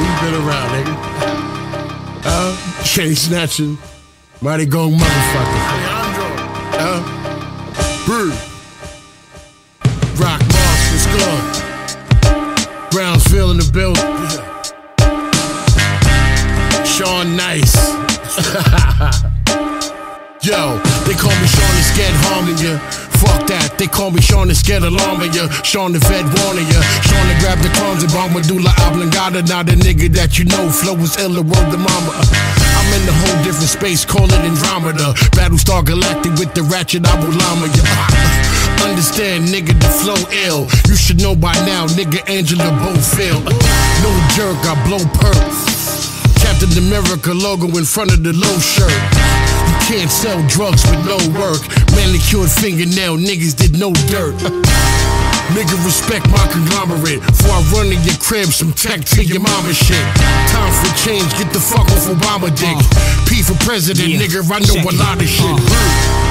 We've been around, nigga. Uh, chain snatching, mighty gong motherfucker. Uh, Brr. Rock Moss is gone. Brownsville in the building. Sean Nice. Yo, they call me Sean and scared harming ya. Fuck that, they call me Sean and scared alarming ya. Sean the vet warning ya. Sean to grab the crumbs and bomb medulla oblongata. Now the nigga that you know flow is iller, word the mama. I'm in a whole different space, call it Andromeda. Battlestar Galactic with the ratchet Abu Lama, ya. Understand, nigga, the flow ill. You should know by now, nigga, Angela Bofill. No jerk, I blow perks. Captain America logo in front of the low shirt. Can't sell drugs with no work. Manicured fingernail, niggas did no dirt. Nigga, respect my conglomerate. Before I run in your crib, some tech to your mama shit. Time for change, get the fuck off Obama dick. P for president, Yeah, nigga, I know check a lot of shit. Uh.